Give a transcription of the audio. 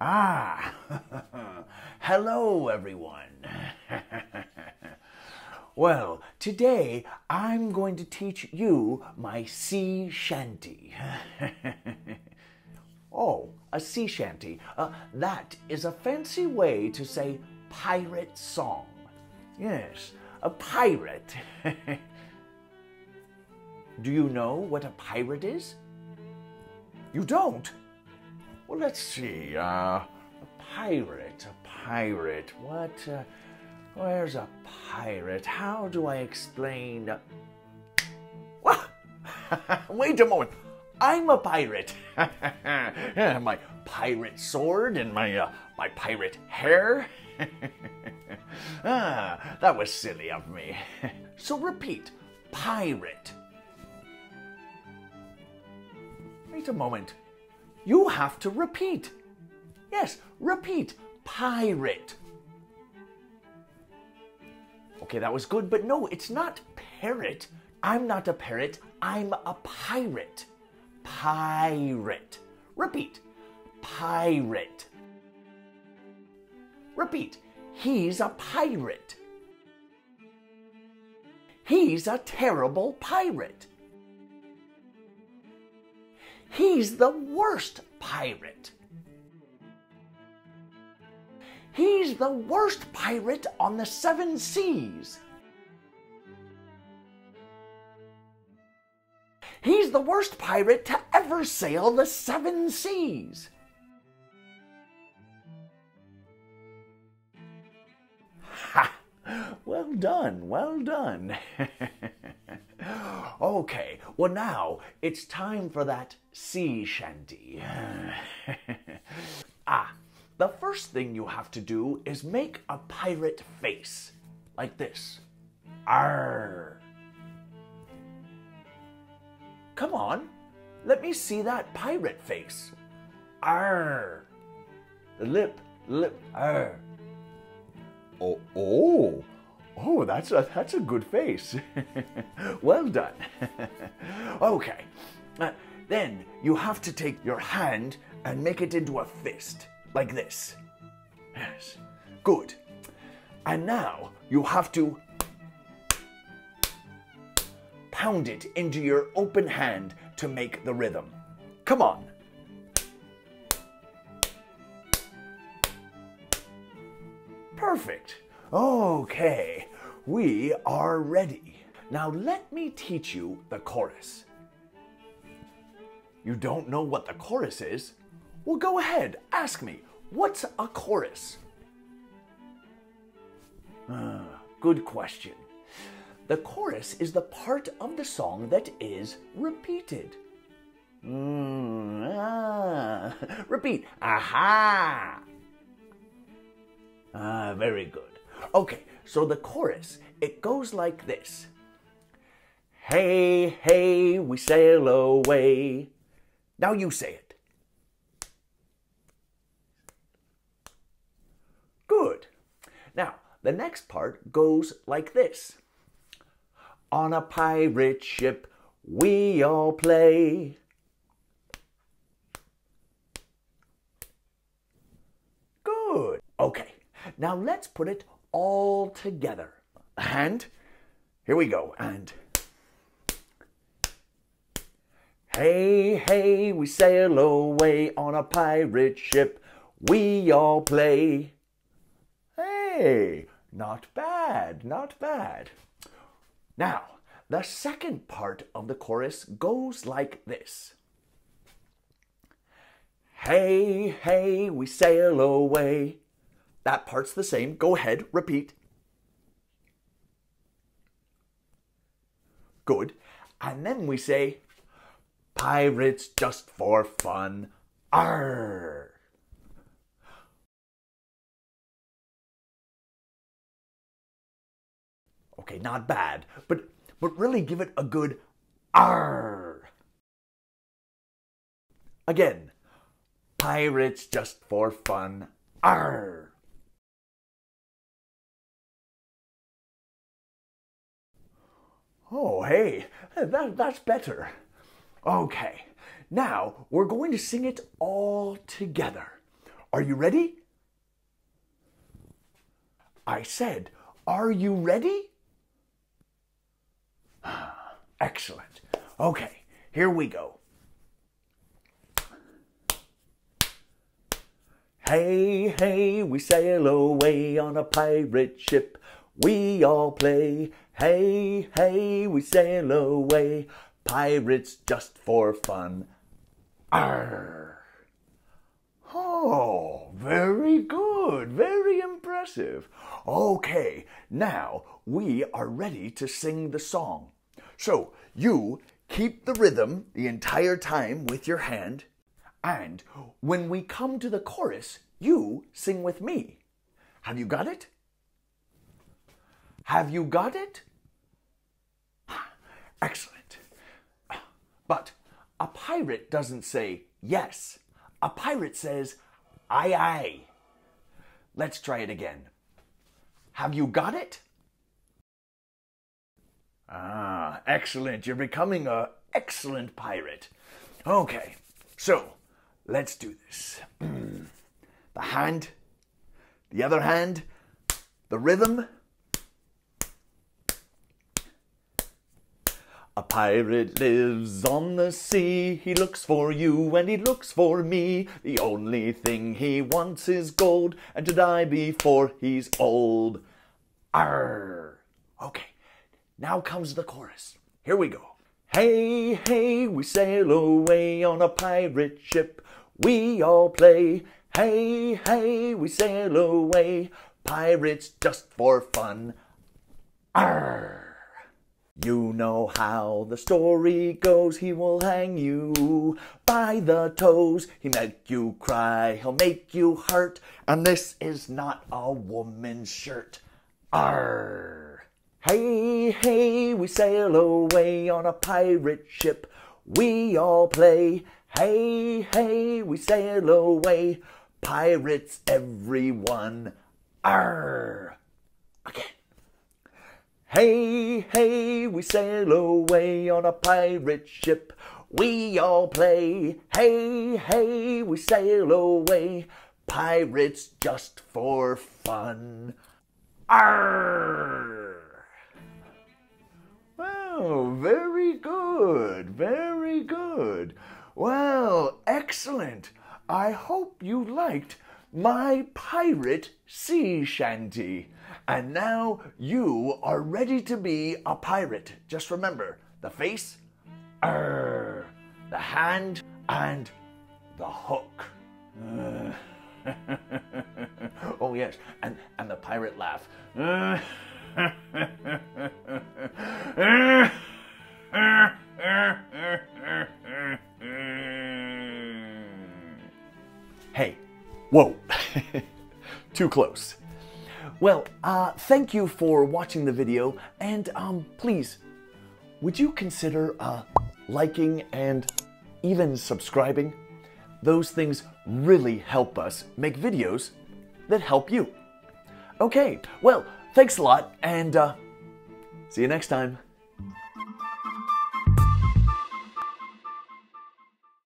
Ah, hello everyone. well, today I'm going to teach you my sea shanty. oh, a sea shanty. Uh, that is a fancy way to say pirate song. Yes, a pirate. Do you know what a pirate is? You don't? Well, let's see. Uh, a pirate, a pirate. What? Uh, where's a pirate? How do I explain? Wait a moment. I'm a pirate. my pirate sword and my uh, my pirate hair. ah, that was silly of me. so repeat, pirate. Wait a moment. You have to repeat. Yes, repeat. Pirate. Okay, that was good, but no, it's not parrot. I'm not a parrot. I'm a pirate. Pirate. Repeat. Pirate. Repeat. He's a pirate. He's a terrible pirate. He's the worst pirate. He's the worst pirate on the seven seas. He's the worst pirate to ever sail the seven seas. Ha! Well done, well done. okay, well, now it's time for that sea shanty. ah, the first thing you have to do is make a pirate face, like this. Arr. Come on, let me see that pirate face. Arr. The lip, lip, arr. Oh, oh. Oh, that's a, that's a good face. well done. okay, uh, then you have to take your hand and make it into a fist, like this. Yes, good. And now you have to pound it into your open hand to make the rhythm. Come on. Perfect. Okay, we are ready. Now let me teach you the chorus. You don't know what the chorus is? Well, go ahead, ask me. What's a chorus? Uh, good question. The chorus is the part of the song that is repeated. Mm, ah. Repeat. Aha. Ah, very good. Okay, so the chorus, it goes like this. Hey, hey, we sail away. Now you say it. Good. Now, the next part goes like this. On a pirate ship, we all play. Good. Okay, now let's put it all together. And here we go. And hey, hey, we sail away on a pirate ship. We all play. Hey, not bad, not bad. Now, the second part of the chorus goes like this. Hey, hey, we sail away that part's the same. Go ahead, repeat. Good. And then we say, pirates just for fun. Arr. Okay, not bad, but but really give it a good arr. Again, pirates just for fun. Arr. Oh, hey, that, that's better. Okay, now we're going to sing it all together. Are you ready? I said, Are you ready? Excellent. Okay, here we go. Hey, hey, we sail away on a pirate ship. We all play. Hey, hey, we sail away. Pirates just for fun. Arr. Oh, very good. Very impressive. Okay, now we are ready to sing the song. So you keep the rhythm the entire time with your hand, and when we come to the chorus, you sing with me. Have you got it? Have you got it? Excellent. But a pirate doesn't say yes. A pirate says aye aye. Let's try it again. Have you got it? Ah, excellent. You're becoming a excellent pirate. Okay, so let's do this. the hand, the other hand, the rhythm. A pirate lives on the sea. He looks for you and he looks for me. The only thing he wants is gold and to die before he's old. Arr. Okay. Now comes the chorus. Here we go. Hey, hey, we sail away on a pirate ship. We all play. Hey, hey, we sail away. Pirates just for fun. Arr! You know how the story goes. He will hang you by the toes. He make you cry. He'll make you hurt. And this is not a woman's shirt. Arr! Hey, hey, we sail away on a pirate ship. We all play. Hey, hey, we sail away. Pirates, everyone. Arr! Again. Hey, hey, we sail away on a pirate ship. We all play. Hey, hey, we sail away. Pirates just for fun. Arr! Oh, very good, very good. Well, excellent. I hope you liked my pirate sea shanty. And now you are ready to be a pirate. Just remember the face, the hand, and the hook. Oh yes, and and the pirate laugh. Hey, whoa, too close. Well, uh, thank you for watching the video, and um, please, would you consider uh, liking and even subscribing? Those things really help us make videos that help you. Okay, well, Thanks a lot, and uh, see you next time.